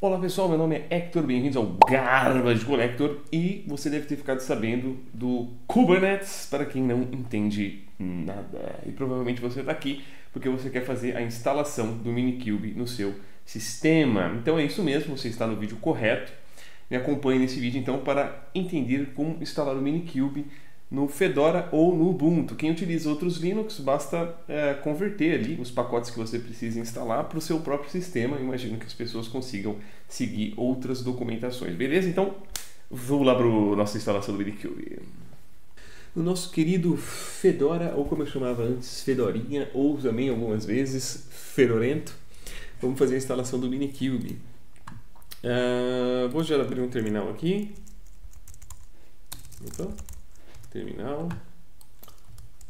Olá pessoal, meu nome é Hector, bem-vindos ao Garbage Collector e você deve ter ficado sabendo do Kubernetes para quem não entende nada. E provavelmente você está aqui porque você quer fazer a instalação do Minikube no seu sistema. Então é isso mesmo, você está no vídeo correto. Me acompanhe nesse vídeo então para entender como instalar o Minikube no Fedora ou no Ubuntu. Quem utiliza outros Linux, basta é, converter ali os pacotes que você precisa instalar para o seu próprio sistema. Imagino que as pessoas consigam seguir outras documentações. Beleza? Então, vamos lá para a nossa instalação do Minikube. O nosso querido Fedora, ou como eu chamava antes, Fedorinha, ou também algumas vezes Fedorento, vamos fazer a instalação do Minikube. Uh, vou já abrir um terminal aqui. Opa terminal,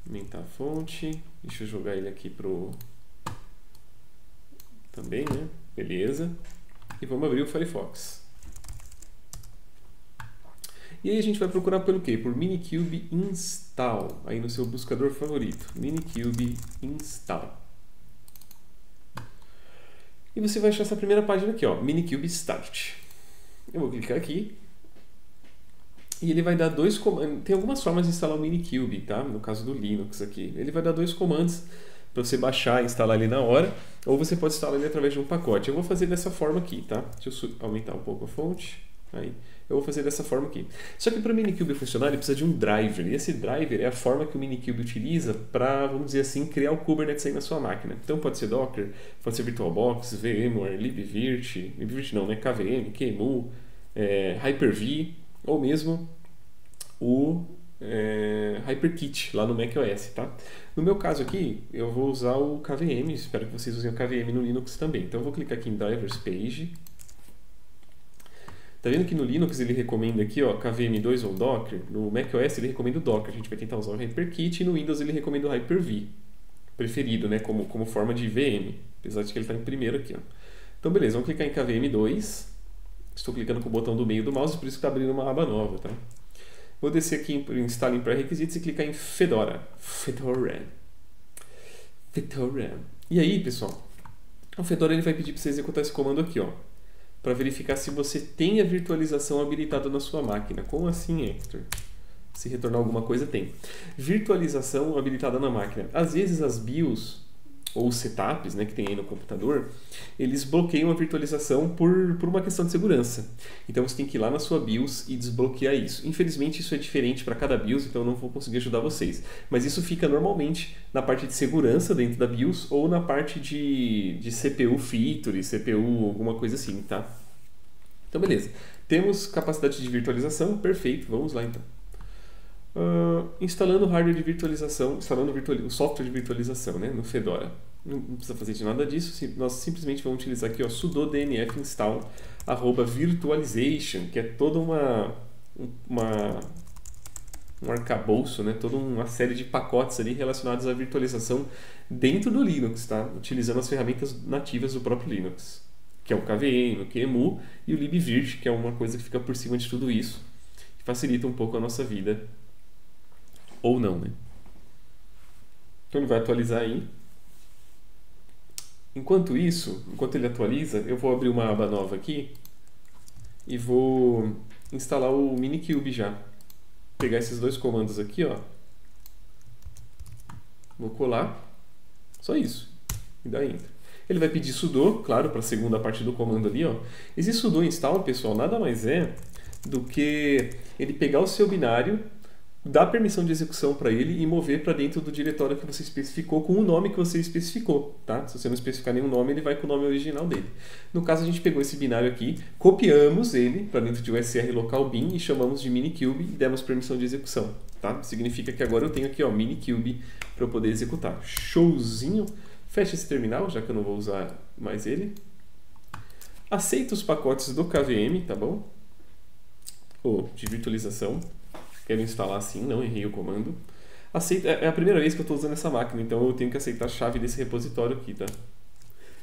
aumentar a fonte, deixa eu jogar ele aqui pro também, né? Beleza. E vamos abrir o Firefox. E aí a gente vai procurar pelo quê? Por Minikube install, aí no seu buscador favorito, Minikube install. E você vai achar essa primeira página aqui, ó, Minikube start. Eu vou clicar aqui e ele vai dar dois comandos. Tem algumas formas de instalar o Minikube, tá? No caso do Linux aqui. Ele vai dar dois comandos para você baixar e instalar ele na hora, ou você pode instalar ele através de um pacote. Eu vou fazer dessa forma aqui, tá? Deixa eu aumentar um pouco a fonte. Aí. Eu vou fazer dessa forma aqui. Só que para o Minikube funcionar, ele precisa de um driver. E esse driver é a forma que o Minikube utiliza para, vamos dizer assim, criar o Kubernetes aí na sua máquina. Então pode ser Docker, pode ser VirtualBox, VMware, libvirt, libvirt não, né? KVM, QEMU, é, Hyper-V, ou mesmo o é, HyperKit lá no macOS, tá? No meu caso aqui, eu vou usar o KVM, espero que vocês usem o KVM no Linux também. Então eu vou clicar aqui em Drivers Page. Tá vendo que no Linux ele recomenda aqui, ó, KVM2 ou Docker? No macOS ele recomenda o Docker, a gente vai tentar usar o HyperKit e no Windows ele recomenda o Hyper-V, preferido, né, como, como forma de VM, apesar de que ele está em primeiro aqui, ó. Então beleza, vamos clicar em KVM2 Estou clicando com o botão do meio do mouse, por isso que está abrindo uma aba nova, tá? Vou descer aqui em Install em Pré-Requisitos e clicar em Fedora. Fedora. Fedora. E aí, pessoal, o Fedora ele vai pedir para você executar esse comando aqui, ó, para verificar se você tem a virtualização habilitada na sua máquina. Como assim, Hector? Se retornar alguma coisa, tem. Virtualização habilitada na máquina. Às vezes as BIOS ou setups né, que tem aí no computador, eles bloqueiam a virtualização por, por uma questão de segurança. Então você tem que ir lá na sua BIOS e desbloquear isso. Infelizmente isso é diferente para cada BIOS, então eu não vou conseguir ajudar vocês. Mas isso fica normalmente na parte de segurança dentro da BIOS ou na parte de, de CPU feature, CPU, alguma coisa assim, tá? Então beleza. Temos capacidade de virtualização, perfeito, vamos lá então. Uh, instalando hardware de virtualização, instalando o software de virtualização né, no Fedora. Não, precisa fazer de nada disso, nós simplesmente vamos utilizar aqui ó, sudo dnf install arroba virtualization, que é toda uma, uma um arcabouço, né, toda uma série de pacotes ali relacionados à virtualização dentro do Linux, tá? utilizando as ferramentas nativas do próprio Linux, que é o KVM, o QEMU e o libvirt, que é uma coisa que fica por cima de tudo isso, que facilita um pouco a nossa vida ou não, né? Então ele vai atualizar aí. Enquanto isso, enquanto ele atualiza, eu vou abrir uma aba nova aqui e vou instalar o Minikube já. Vou pegar esses dois comandos aqui, ó. Vou colar. Só isso. E dá enter. Ele vai pedir sudo, claro, para a segunda parte do comando ali, ó. Esse sudo install, pessoal, nada mais é do que ele pegar o seu binário dar permissão de execução para ele e mover para dentro do diretório que você especificou com o nome que você especificou, tá? Se você não especificar nenhum nome, ele vai com o nome original dele. No caso, a gente pegou esse binário aqui, copiamos ele para dentro de USR local bin e chamamos de minikube e demos permissão de execução, tá? Significa que agora eu tenho aqui, ó, minikube para eu poder executar. Showzinho. Fecha esse terminal, já que eu não vou usar mais ele. Aceita os pacotes do KVM, tá bom? Ou de virtualização. Quero instalar assim, não errei o comando. Aceita, é, é a primeira vez que eu estou usando essa máquina, então eu tenho que aceitar a chave desse repositório aqui, tá?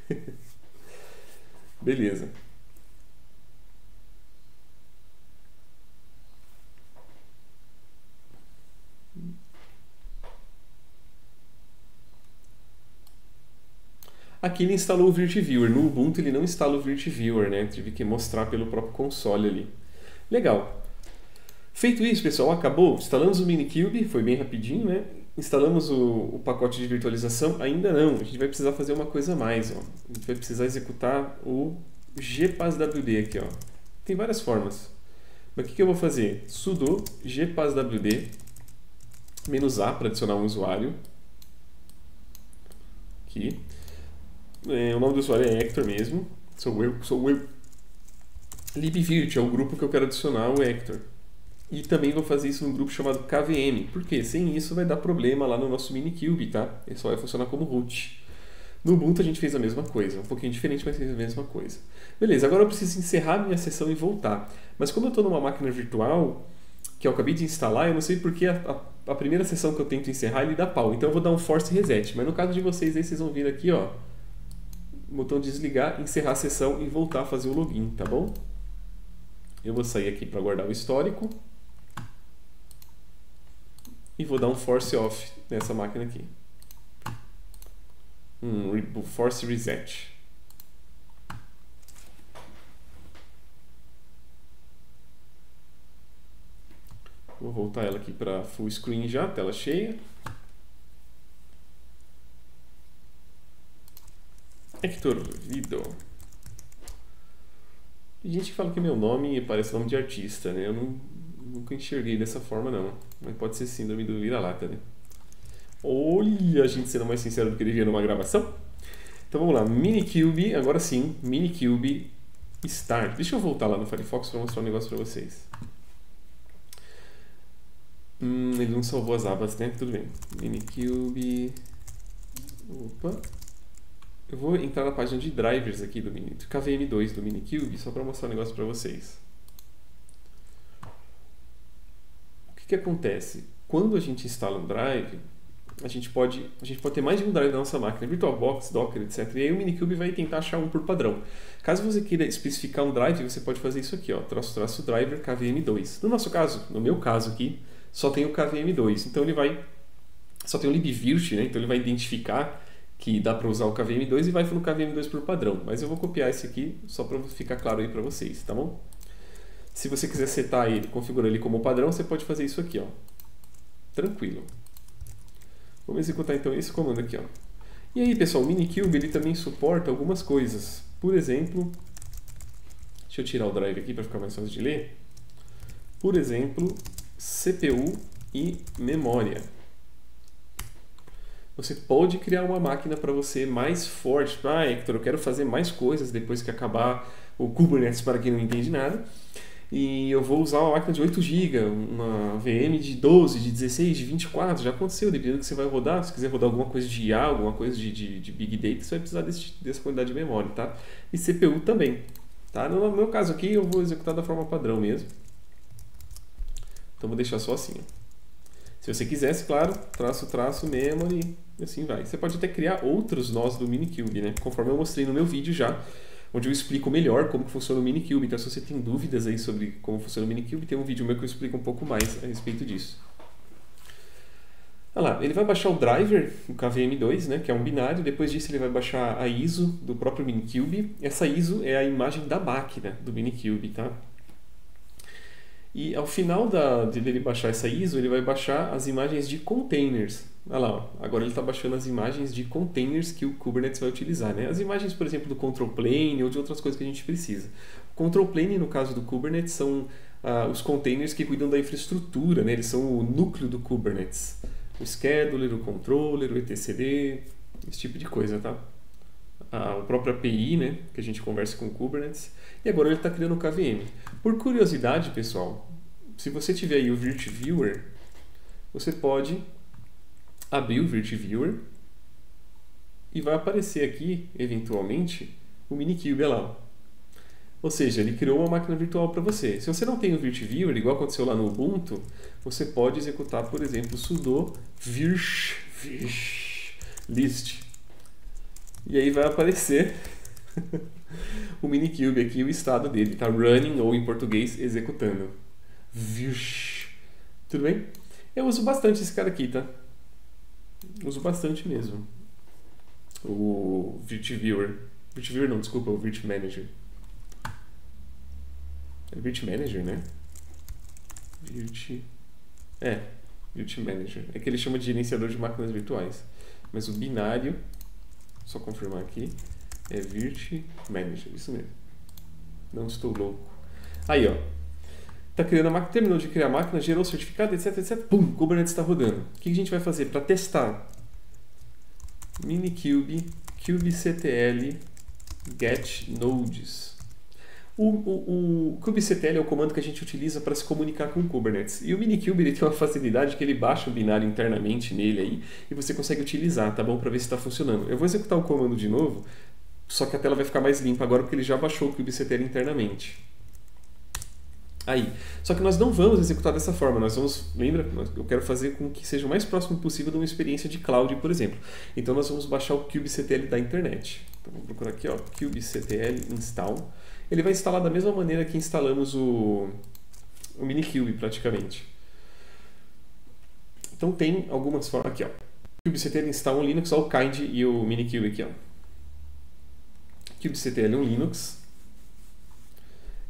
Beleza. Aqui ele instalou o VirtViewer. No Ubuntu ele não instala o VirtViewer, né? Tive que mostrar pelo próprio console ali. Legal. Feito isso, pessoal, acabou. Instalamos o Minikube, foi bem rapidinho, né? Instalamos o, o, pacote de virtualização? Ainda não. A gente vai precisar fazer uma coisa a mais. Ó. A gente vai precisar executar o gpaswd aqui. Ó. Tem várias formas. Mas o que, que eu vou fazer? sudo gpaswd menos A para adicionar um usuário. Aqui. É, o nome do usuário é Hector mesmo. Sou eu, sou eu. libvirt é o grupo que eu quero adicionar o Hector. E também vou fazer isso num grupo chamado KVM. Porque sem isso vai dar problema lá no nosso Minikube, tá? Ele só vai funcionar como root. No Ubuntu a gente fez a mesma coisa, um pouquinho diferente, mas fez a mesma coisa. Beleza, agora eu preciso encerrar minha sessão e voltar. Mas como eu estou numa máquina virtual, que eu acabei de instalar, eu não sei porque a, a, a, primeira sessão que eu tento encerrar ele dá pau. Então eu vou dar um force reset. Mas no caso de vocês aí, vocês vão vir aqui, ó, botão desligar, encerrar a sessão e voltar a fazer o login, tá bom? Eu vou sair aqui para guardar o histórico. E vou dar um force off nessa máquina aqui. Um force reset. Vou voltar ela aqui para full screen já, tela cheia. Hector Vido. Tem gente que fala que meu nome parece nome de artista, né? Eu não, nunca enxerguei dessa forma, não. Mas pode ser síndrome do vira-lata, né? Olha, a gente sendo mais sincero do que devia numa gravação. Então vamos lá, Minikube, agora sim, Minikube Start. Deixa eu voltar lá no Firefox para mostrar um negócio para vocês. Hum, ele não salvou as abas, né? Tudo bem. Minikube. Opa. Eu vou entrar na página de drivers aqui do Mini, do KVM2 do Minikube, só para mostrar um negócio para vocês. O que, acontece? Quando a gente instala um drive, a gente pode a gente pode ter mais de um drive na nossa máquina, VirtualBox, Docker, etc. E aí o Minikube vai tentar achar um por padrão. Caso você queira especificar um drive, você pode fazer isso aqui, ó, traço, traço driver KVM2. No nosso caso, no meu caso aqui, só tem o KVM2. Então ele vai. Só tem o libvirt, né? Então ele vai identificar que dá para usar o KVM2 e vai no KVM2 por padrão. Mas eu vou copiar esse aqui só para ficar claro aí para vocês, tá bom? Se você quiser setar ele, configurar ele como padrão, você pode fazer isso aqui, ó. Tranquilo. Vamos executar então esse comando aqui, ó. E aí, pessoal, o Minikube ele também suporta algumas coisas. Por exemplo, deixa eu tirar o drive aqui para ficar mais fácil de ler. Por exemplo, CPU e memória. Você pode criar uma máquina para você mais forte. Ah, Hector, eu quero fazer mais coisas depois que acabar o Kubernetes para quem não entende nada. E eu vou usar uma máquina de 8 GB, uma VM de 12, de 16, de 24. Já aconteceu, dependendo do que você vai rodar. Se quiser rodar alguma coisa de IA, alguma coisa de, de, de Big Data, você vai precisar desse, dessa quantidade de memória, tá? E CPU também. Tá? No meu caso aqui, eu vou executar da forma padrão mesmo. Então vou deixar só assim. Se você quisesse, claro, traço, traço, memory, assim vai. Você pode até criar outros nós do Minikube, né? Conforme eu mostrei no meu vídeo já, onde eu explico melhor como funciona o Minikube. Então se você tem dúvidas aí sobre como funciona o Minikube, tem um vídeo meu que eu explico um pouco mais a respeito disso. Olha lá, ele vai baixar o driver, o KVM2, né, que é um binário. Depois disso, ele vai baixar a ISO do próprio Minikube. Essa ISO é a imagem da máquina do Minikube, tá? E ao final da, de ele baixar essa ISO, ele vai baixar as imagens de containers. Olha lá, ó. agora ele está baixando as imagens de containers que o Kubernetes vai utilizar. Né? As imagens, por exemplo, do control plane ou de outras coisas que a gente precisa. Control plane, no caso do Kubernetes, são ah, os containers que cuidam da infraestrutura, né? eles são o núcleo do Kubernetes. O scheduler, o controller, o etcd, esse tipo de coisa, tá? A, própria API, né, que a gente conversa com o Kubernetes. E agora ele está criando o KVM. Por curiosidade, pessoal, se você tiver aí o VirtViewer, você pode abrir o VirtViewer e vai aparecer aqui, eventualmente, o Minikube é lá. Ou seja, ele criou uma máquina virtual para você. Se você não tem o VirtViewer, igual aconteceu lá no Ubuntu, você pode executar, por exemplo, sudo virsh list. E aí vai aparecer o Minikube aqui, o estado dele. Está running, ou em português, executando. Virsh. Tudo bem? Eu uso bastante esse cara aqui, tá? Uso bastante mesmo. o VirtViewer. VirtViewer não, desculpa, o Virt Manager. É Virt Manager, né? Virt... É, Virt Manager. É que ele chama de gerenciador de máquinas virtuais. Mas o binário, só confirmar aqui, é Virt Manager, isso mesmo. Não estou louco. Aí, ó. Tá criando a máquina, terminou de criar a máquina, gerou o certificado, etc, etc. Pum, Kubernetes está rodando. O que a gente vai fazer para testar? Minikube, kubectl, get nodes. O, o, o kubectl é o comando que a gente utiliza para se comunicar com o Kubernetes. E o Minikube ele tem uma facilidade que ele baixa o binário internamente nele aí e você consegue utilizar, tá bom? Para ver se está funcionando. Eu vou executar o comando de novo, só que a tela vai ficar mais limpa agora porque ele já baixou o kubectl internamente. Aí. Só que nós não vamos executar dessa forma. Nós vamos, lembra? Eu quero fazer com que seja o mais próximo possível de uma experiência de cloud, por exemplo. Então nós vamos baixar o kubectl da internet. Então vamos procurar aqui, ó, kubectl install. Ele vai instalar da mesma maneira que instalamos o, o Minikube, praticamente. Então tem algumas formas aqui, ó. kubectl install um Linux, ó, o kind e o Minikube aqui, ó. Kubectl é um Linux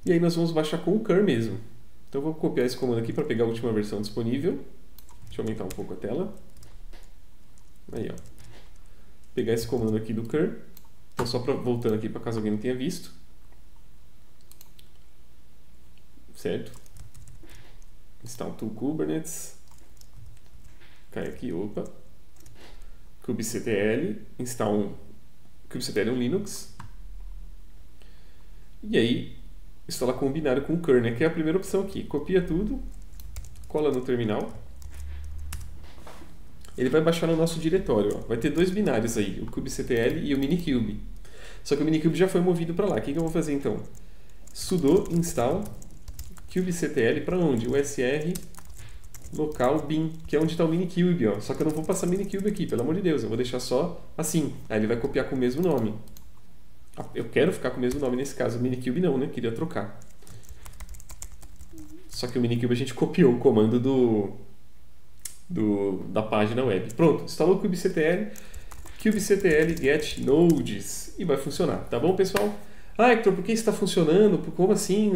e aí nós vamos baixar com o cur mesmo. Então vou copiar esse comando aqui para pegar a última versão disponível. Deixa eu aumentar um pouco a tela. Aí, ó. Pegar esse comando aqui do cur. Então só pra, voltando aqui para caso alguém não tenha visto. Certo? Install tool Kubernetes. Cai aqui, opa. kubectl, install um kubectl um Linux. E aí instalar com o binário com o kernel, que é a primeira opção aqui. Copia tudo, cola no terminal. Ele vai baixar no nosso diretório. Ó. Vai ter dois binários aí, o kubectl e o minikube. Só que o minikube já foi movido para lá. O que, que eu vou fazer então? sudo install kubectl para onde? O sr local bin, que é onde está o minikube. Ó. Só que eu não vou passar minikube aqui, pelo amor de Deus. Eu vou deixar só assim. Aí ele vai copiar com o mesmo nome. Eu quero ficar com o mesmo nome nesse caso. O Minikube não, né? Queria trocar. Só que o Minikube a gente copiou o comando do, do da página web. Pronto, instalou o kubectl, kubectl get nodes e vai funcionar, tá bom, pessoal? Ah, Hector, por que está funcionando? Como assim?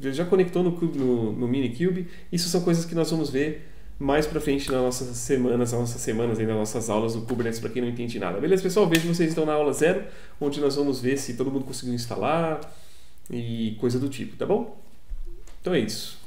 Já conectou no, no, no Minikube? Isso são coisas que nós vamos ver mais para frente nas nossas semanas, nas nossas semanas aí, nas nossas aulas do Kubernetes para quem não entende nada. Beleza, pessoal? Vejo vocês estão na aula zero, onde nós vamos ver se todo mundo conseguiu instalar e coisa do tipo, tá bom? Então é isso.